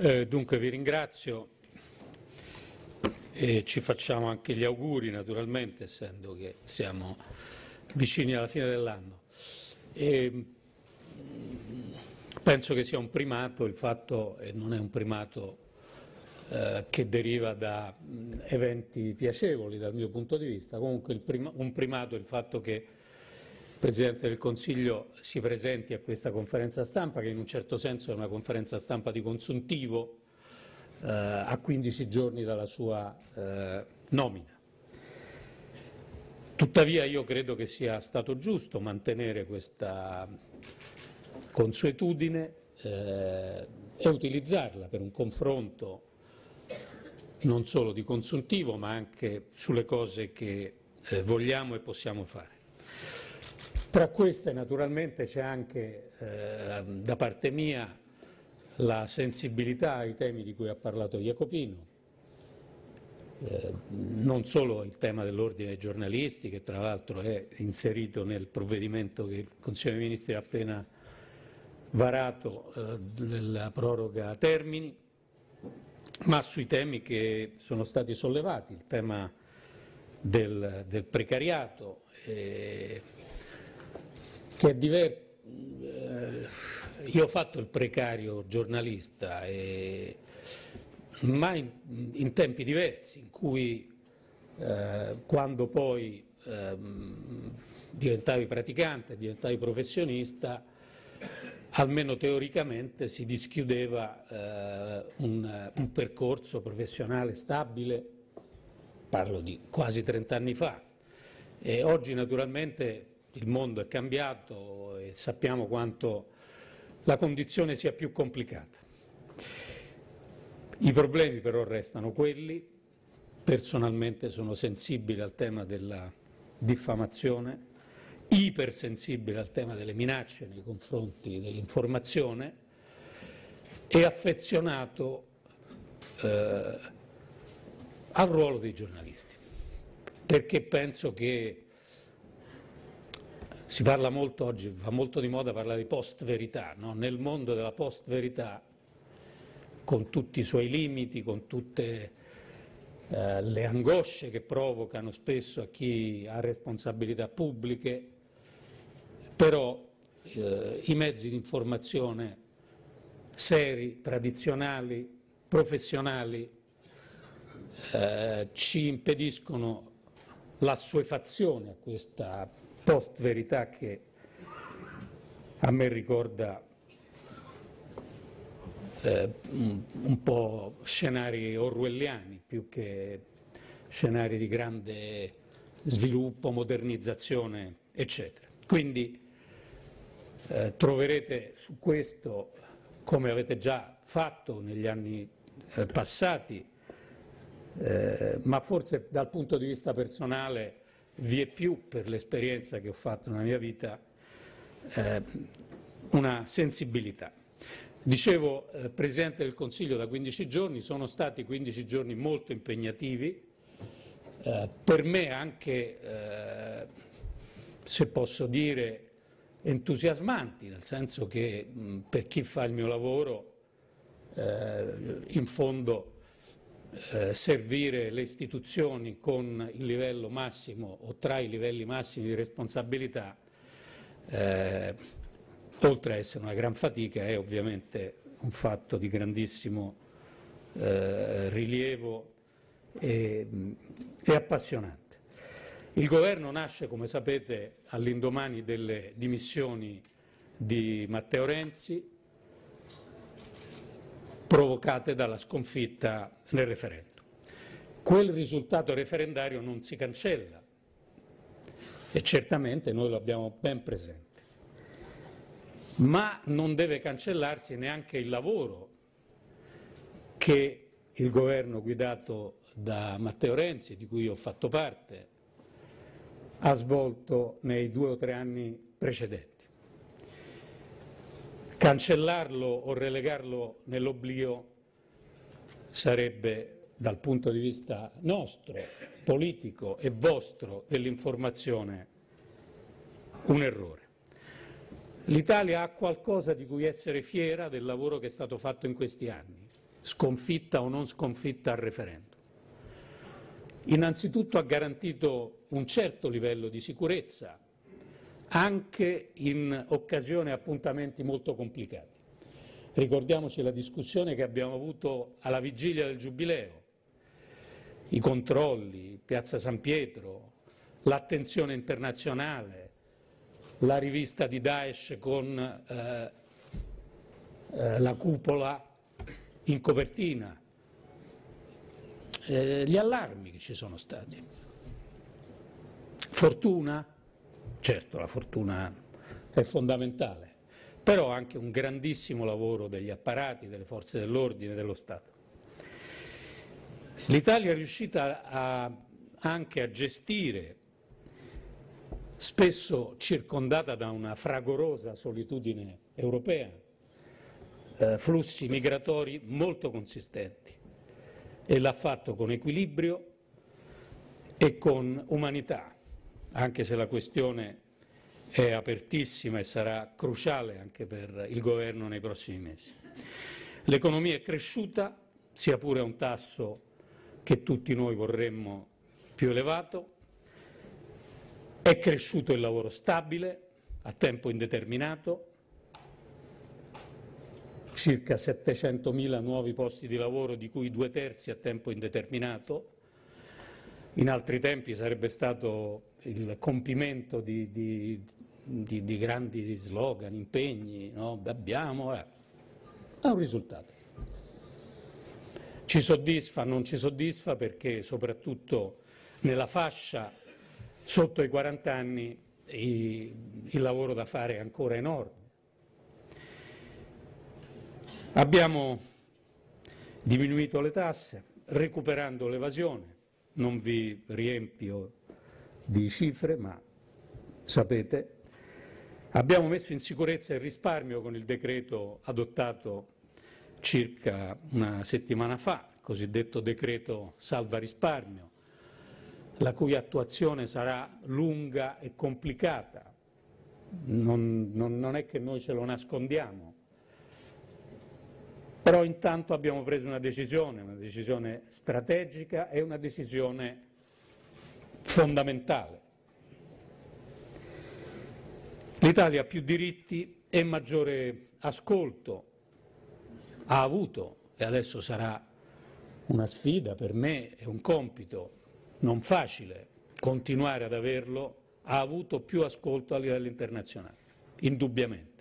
Eh, dunque vi ringrazio e ci facciamo anche gli auguri naturalmente, essendo che siamo vicini alla fine dell'anno. penso che sia un primato il fatto, e non è un primato eh, che deriva da mh, eventi piacevoli dal mio punto di vista, comunque prima, un primato è il fatto che Presidente del Consiglio si presenti a questa conferenza stampa, che in un certo senso è una conferenza stampa di consuntivo, eh, a 15 giorni dalla sua eh, nomina. Tuttavia io credo che sia stato giusto mantenere questa consuetudine eh, e utilizzarla per un confronto non solo di consuntivo ma anche sulle cose che eh, vogliamo e possiamo fare. Tra queste naturalmente c'è anche eh, da parte mia la sensibilità ai temi di cui ha parlato Jacopino, eh, non solo il tema dell'ordine dei giornalisti, che tra l'altro è inserito nel provvedimento che il Consiglio dei Ministri ha appena varato eh, nella proroga a termini, ma sui temi che sono stati sollevati, il tema del, del precariato, eh, che è diverso. Eh, io ho fatto il precario giornalista, e, ma in, in, tempi diversi, in cui eh, quando poi eh, diventavi praticante, diventavi professionista, almeno teoricamente si dischiudeva eh, un, un percorso professionale stabile, parlo di quasi 30 anni fa, e oggi naturalmente il mondo è cambiato e sappiamo quanto la condizione sia più complicata. I problemi però restano quelli, personalmente sono sensibile al tema della diffamazione, ipersensibile al tema delle minacce nei confronti dell'informazione e affezionato eh, al ruolo dei giornalisti, perché penso che si parla molto oggi, fa molto di moda parlare di post-verità, no? nel mondo della post-verità, con tutti i suoi limiti, con tutte eh, le angosce che provocano spesso a chi ha responsabilità pubbliche, però eh, i mezzi di informazione seri, tradizionali, professionali, eh, ci impediscono l'assuefazione a questa post-verità che a me ricorda eh, un, po' scenari orwelliani più che scenari di grande sviluppo, modernizzazione, eccetera. Quindi eh, troverete su questo, come avete già fatto negli anni eh, passati, eh, ma forse dal punto di vista personale vi è più per l'esperienza che ho fatto nella mia vita eh, una sensibilità. Dicevo, eh, Presidente del Consiglio da 15 giorni, sono stati 15 giorni molto impegnativi, eh, per me anche, eh, se posso dire, entusiasmanti, nel senso che mh, per chi fa il mio lavoro, eh, in fondo eh, servire le istituzioni con il livello massimo o tra i livelli massimi di responsabilità, eh, oltre a essere una gran fatica, è ovviamente un fatto di grandissimo eh, rilievo e, e appassionante. Il governo nasce, come sapete, all'indomani delle dimissioni di Matteo Renzi, provocate dalla sconfitta nel referendum. Quel risultato referendario non si cancella e certamente noi lo abbiamo ben presente, ma non deve cancellarsi neanche il lavoro che il governo guidato da Matteo Renzi, di cui ho fatto parte, ha svolto nei due o tre anni precedenti. Cancellarlo o relegarlo nell'oblio sarebbe dal punto di vista nostro, politico e vostro dell'informazione un errore. L'Italia ha qualcosa di cui essere fiera del lavoro che è stato fatto in questi anni, sconfitta o non sconfitta al referendum. Innanzitutto ha garantito un certo livello di sicurezza, anche in occasione appuntamenti molto complicati. Ricordiamoci la discussione che abbiamo avuto alla vigilia del Giubileo, i controlli, Piazza San Pietro, l'attenzione internazionale, la rivista di Daesh con eh, eh, la cupola in copertina, eh, gli allarmi che ci sono stati. Fortuna? Certo, la fortuna è fondamentale, però anche un grandissimo lavoro degli apparati, delle forze dell'ordine, dello Stato. L'Italia è riuscita a, anche a gestire, spesso circondata da una fragorosa solitudine europea, eh, flussi migratori molto consistenti e l'ha fatto con equilibrio e con umanità, anche se la questione è apertissima e sarà cruciale anche per il governo nei prossimi mesi. L'economia è cresciuta, sia pure a un tasso che tutti noi vorremmo più elevato, è cresciuto il lavoro stabile a tempo indeterminato, circa 700.000 nuovi posti di lavoro, di cui due terzi a tempo indeterminato. In altri tempi sarebbe stato il compimento di, di, di, di grandi slogan, impegni, no? abbiamo, eh. è un risultato. Ci soddisfa, non ci soddisfa perché soprattutto nella fascia sotto i 40 anni il lavoro da fare è ancora enorme. Abbiamo diminuito le tasse, recuperando l'evasione, non vi riempio di cifre, ma sapete, abbiamo messo in sicurezza il risparmio con il decreto adottato circa una settimana fa, il cosiddetto decreto salva risparmio, la cui attuazione sarà lunga e complicata. Non, non, non è che noi ce lo nascondiamo, però intanto abbiamo preso una decisione, una decisione strategica e una decisione fondamentale. L'Italia ha più diritti e maggiore ascolto, ha avuto e adesso sarà una sfida per me, è un compito non facile continuare ad averlo, ha avuto più ascolto a livello internazionale, indubbiamente.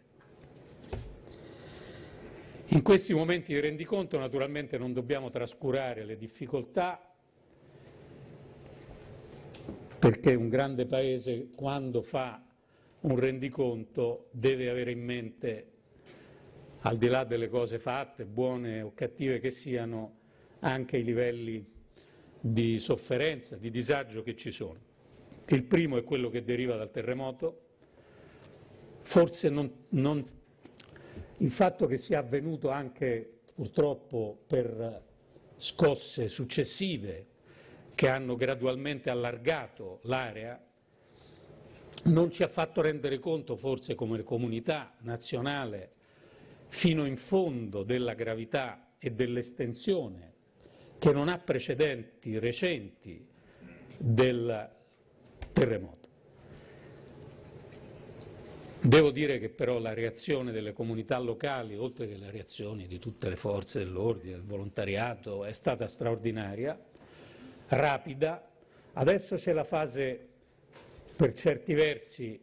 In questi momenti di rendiconto naturalmente non dobbiamo trascurare le difficoltà perché un grande paese quando fa un rendiconto deve avere in mente, al di là delle cose fatte, buone o cattive che siano, anche i livelli di sofferenza, di disagio che ci sono. Il primo è quello che deriva dal terremoto, forse non, non il fatto che sia avvenuto anche purtroppo per scosse successive che hanno gradualmente allargato l'area non ci ha fatto rendere conto forse come comunità nazionale fino in fondo della gravità e dell'estensione che non ha precedenti recenti del terremoto. Devo dire che però la reazione delle comunità locali, oltre che le reazioni di tutte le forze dell'ordine, del volontariato, è stata straordinaria, rapida. Adesso c'è la fase, per certi versi,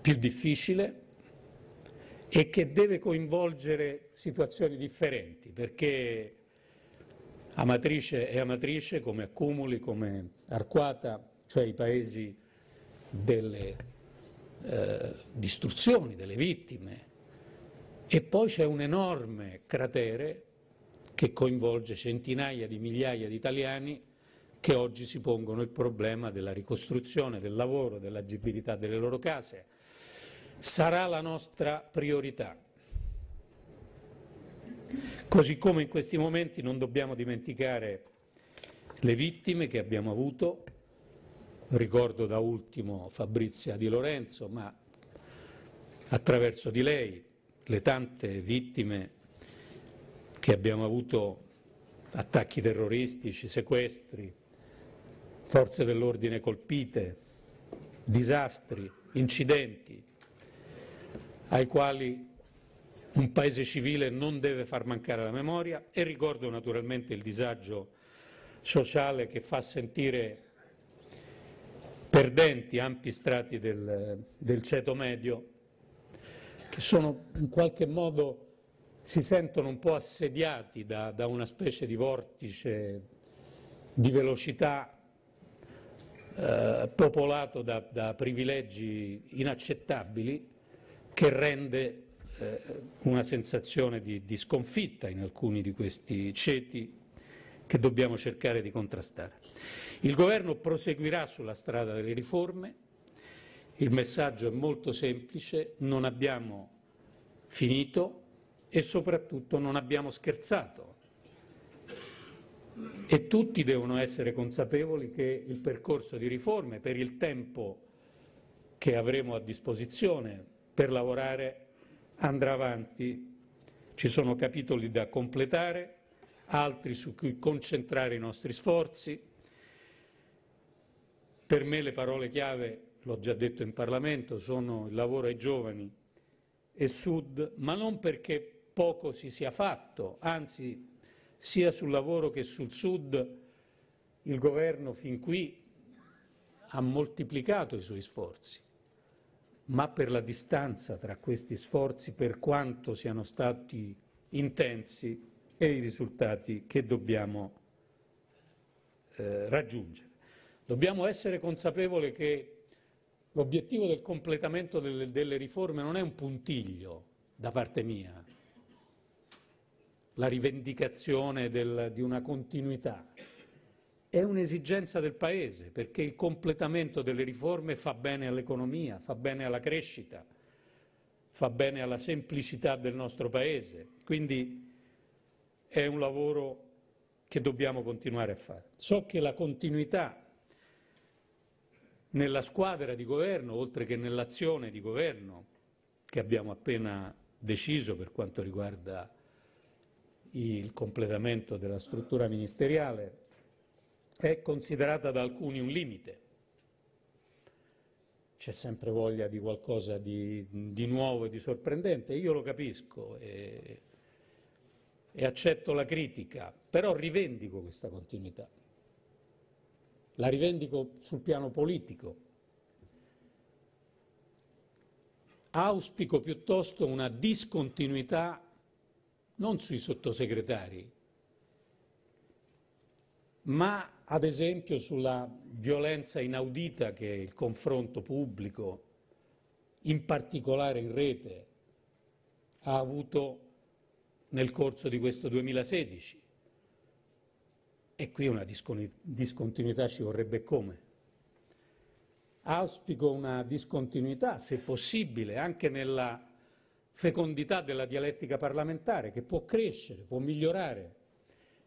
più difficile e che deve coinvolgere situazioni differenti, perché Amatrice è Amatrice come Accumuli, come Arquata, cioè i paesi delle eh, distruzioni delle vittime e poi c'è un enorme cratere che coinvolge centinaia di migliaia di italiani che oggi si pongono il problema della ricostruzione, del lavoro, dell'agibilità delle loro case. Sarà la nostra priorità. Così come in questi momenti non dobbiamo dimenticare le vittime che abbiamo avuto, ricordo da ultimo Fabrizia Di Lorenzo, ma attraverso di lei le tante vittime che abbiamo avuto attacchi terroristici, sequestri, forze dell'ordine colpite, disastri, incidenti, ai quali un paese civile non deve far mancare la memoria e ricordo naturalmente il disagio sociale che fa sentire perdenti ampi strati del, del ceto medio che sono in qualche modo si sentono un po' assediati da, da una specie di vortice di velocità eh, popolato da, da, privilegi inaccettabili che rende eh, una sensazione di, di sconfitta in alcuni di questi ceti che dobbiamo cercare di contrastare. Il governo proseguirà sulla strada delle riforme, il messaggio è molto semplice, non abbiamo finito e soprattutto non abbiamo scherzato. E tutti devono essere consapevoli che il percorso di riforme, per il tempo che avremo a disposizione per lavorare, andrà avanti. Ci sono capitoli da completare, altri su cui concentrare i nostri sforzi. Per me le parole chiave, l'ho già detto in Parlamento, sono il lavoro ai giovani e Sud, ma non perché poco si sia fatto, anzi sia sul lavoro che sul Sud il governo fin qui ha moltiplicato i suoi sforzi, ma per la distanza tra questi sforzi, per quanto siano stati intensi, e i risultati che dobbiamo eh, raggiungere. Dobbiamo essere consapevoli che l'obiettivo del completamento delle, delle riforme non è un puntiglio da parte mia, la rivendicazione del, di una continuità, è un'esigenza del Paese, perché il completamento delle riforme fa bene all'economia, fa bene alla crescita, fa bene alla semplicità del nostro Paese. Quindi è un lavoro che dobbiamo continuare a fare. So che la continuità nella squadra di governo, oltre che nell'azione di governo che abbiamo appena deciso per quanto riguarda il completamento della struttura ministeriale, è considerata da alcuni un limite. C'è sempre voglia di qualcosa di, di nuovo e di sorprendente, io lo capisco. E e accetto la critica, però rivendico questa continuità. La rivendico sul piano politico. Auspico piuttosto una discontinuità non sui sottosegretari, ma ad esempio sulla violenza inaudita che il confronto pubblico, in particolare in rete, ha avuto nel corso di questo 2016. E qui una discontinuità ci vorrebbe come? Auspico una discontinuità, se possibile, anche nella fecondità della dialettica parlamentare, che può crescere, può migliorare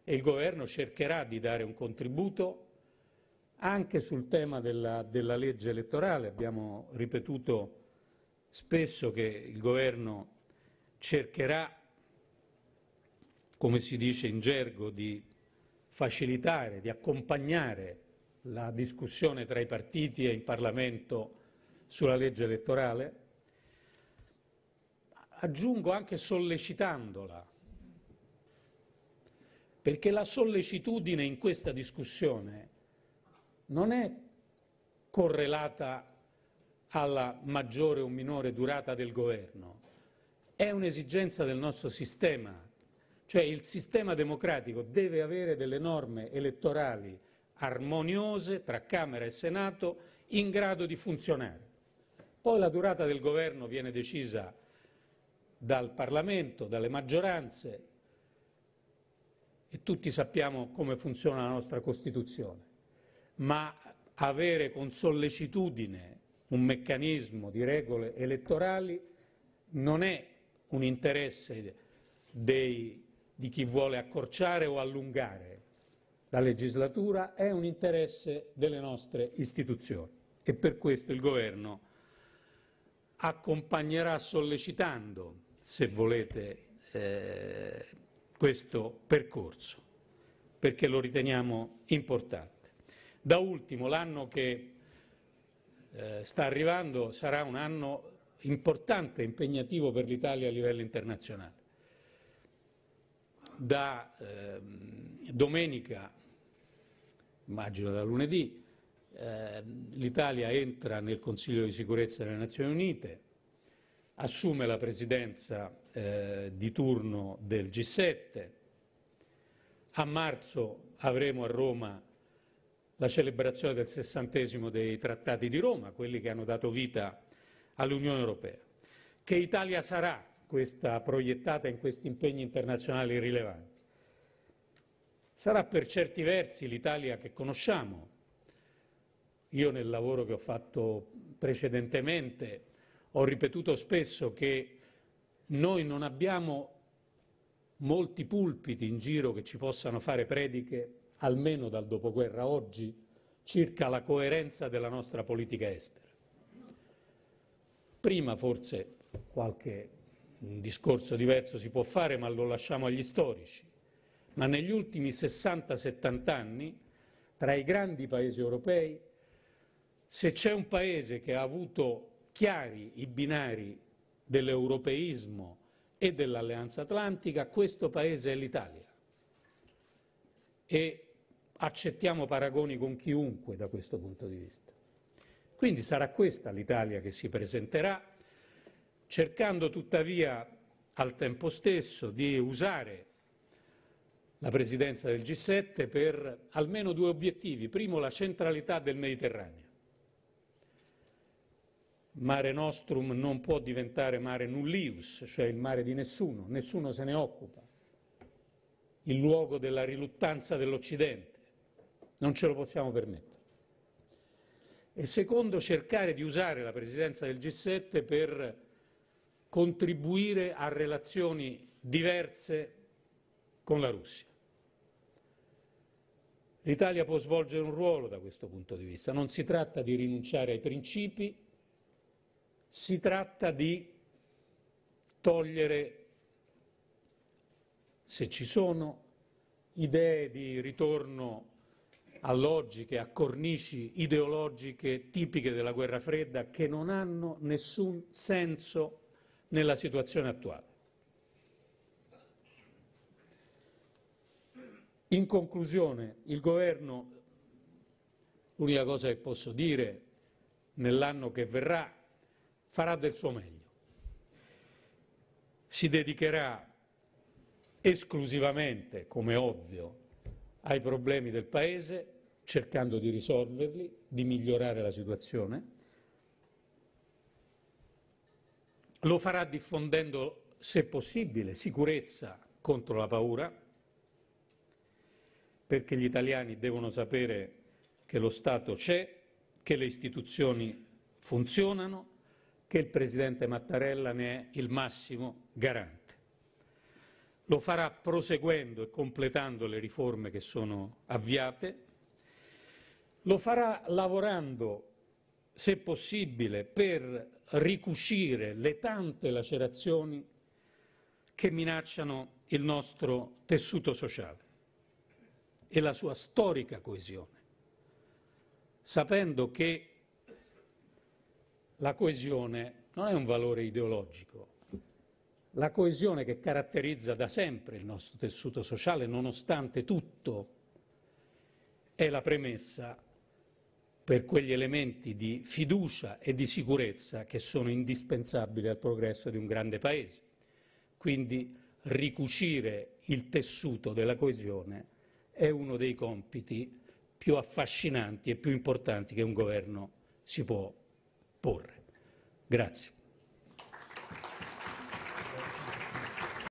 e il Governo cercherà di dare un contributo anche sul tema della, della legge elettorale. Abbiamo ripetuto spesso che il Governo cercherà come si dice in gergo, di facilitare, di accompagnare la discussione tra i partiti e in Parlamento sulla legge elettorale, aggiungo anche sollecitandola, perché la sollecitudine in questa discussione non è correlata alla maggiore o minore durata del governo, è un'esigenza del nostro sistema cioè il sistema democratico deve avere delle norme elettorali armoniose tra Camera e Senato in grado di funzionare. Poi la durata del governo viene decisa dal Parlamento, dalle maggioranze e tutti sappiamo come funziona la nostra Costituzione, ma avere con sollecitudine un meccanismo di regole elettorali non è un interesse dei di chi vuole accorciare o allungare la legislatura è un interesse delle nostre istituzioni. E per questo il Governo accompagnerà sollecitando, se volete, eh, questo percorso, perché lo riteniamo importante. Da ultimo, l'anno che eh, sta arrivando sarà un anno importante e impegnativo per l'Italia a livello internazionale. Da eh, domenica, immagino da lunedì, eh, l'Italia entra nel Consiglio di sicurezza delle Nazioni Unite, assume la presidenza eh, di turno del G7, a marzo avremo a Roma la celebrazione del sessantesimo dei trattati di Roma, quelli che hanno dato vita all'Unione Europea. Che Italia sarà questa proiettata in questi impegni internazionali rilevanti? Sarà per certi versi l'Italia che conosciamo. Io nel lavoro che ho fatto precedentemente ho ripetuto spesso che noi non abbiamo molti pulpiti in giro che ci possano fare prediche almeno dal dopoguerra oggi, circa la coerenza della nostra politica estera. Prima forse qualche discorso diverso si può fare, ma lo lasciamo agli storici. Ma negli ultimi 60-70 anni, tra i grandi paesi europei, se c'è un paese che ha avuto chiari i binari dell'europeismo e dell'Alleanza Atlantica, questo paese è l'Italia. E accettiamo paragoni con chiunque da questo punto di vista. Quindi sarà questa l'Italia che si presenterà, cercando tuttavia al tempo stesso di usare la presidenza del G7 per almeno due obiettivi. Primo, la centralità del Mediterraneo. Mare Nostrum non può diventare mare nullius, cioè il mare di nessuno, nessuno se ne occupa, il luogo della riluttanza dell'Occidente. Non ce lo possiamo permettere. E secondo, cercare di usare la presidenza del G7 per contribuire a relazioni diverse con la Russia. L'Italia può svolgere un ruolo da questo punto di vista. Non si tratta di rinunciare ai principi, si tratta di togliere, se ci sono, idee di ritorno a logiche, a cornici ideologiche tipiche della guerra fredda che non hanno nessun senso nella situazione attuale. In conclusione, il governo, l'unica cosa che posso dire nell'anno che verrà, farà del suo meglio. Si dedicherà esclusivamente, come ovvio, ai problemi del Paese, cercando di risolverli, di migliorare la situazione. Lo farà diffondendo, se possibile, sicurezza contro la paura, perché gli italiani devono sapere che lo Stato c'è, che le istituzioni funzionano, che il Presidente Mattarella ne è il massimo garante. Lo farà proseguendo e completando le riforme che sono avviate, lo farà lavorando, se possibile, per ricuscire le tante lacerazioni che minacciano il nostro tessuto sociale e la sua storica coesione, sapendo che la coesione non è un valore ideologico, la coesione che caratterizza da sempre il nostro tessuto sociale, nonostante tutto, è la premessa per quegli elementi di fiducia e di sicurezza che sono indispensabili al progresso di un grande Paese. Quindi ricucire il tessuto della coesione è uno dei compiti più affascinanti e più importanti che un governo si può porre. Grazie.